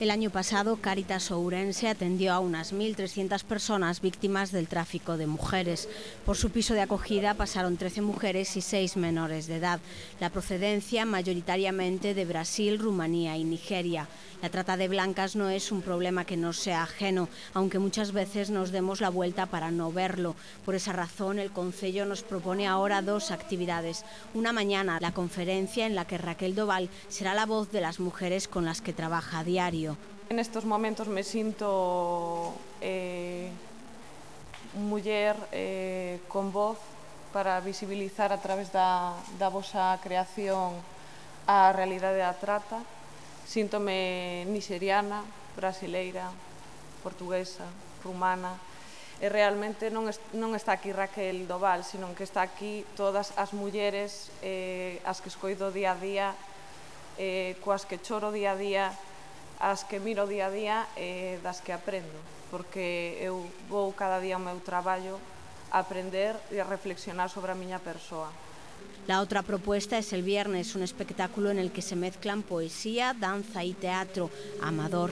El año pasado, Caritas Ourense atendió a unas 1.300 personas víctimas del tráfico de mujeres. Por su piso de acogida pasaron 13 mujeres y 6 menores de edad. La procedencia mayoritariamente de Brasil, Rumanía y Nigeria. La trata de blancas no es un problema que nos sea ajeno, aunque muchas veces nos demos la vuelta para no verlo. Por esa razón, el Concello nos propone ahora dos actividades. Una mañana, la conferencia en la que Raquel Doval será la voz de las mujeres con las que trabaja a diario. En estos momentos me sinto eh, muller eh, con voz para visibilizar a través da, da vosa creación a realidade da trata. Síntome nigeriana, brasileira, portuguesa, rumana, e realmente non, est non está aquí Raquel Doval, sino que está aquí todas as mulleres eh, as que escoido día a día, eh, coas que choro día a día, as que miro día a día e das que aprendo, porque eu vou cada día ao meu traballo a aprender e a reflexionar sobre a miña persoa. La otra propuesta es el viernes, un espectáculo en el que se mezclan poesía, danza y teatro amador.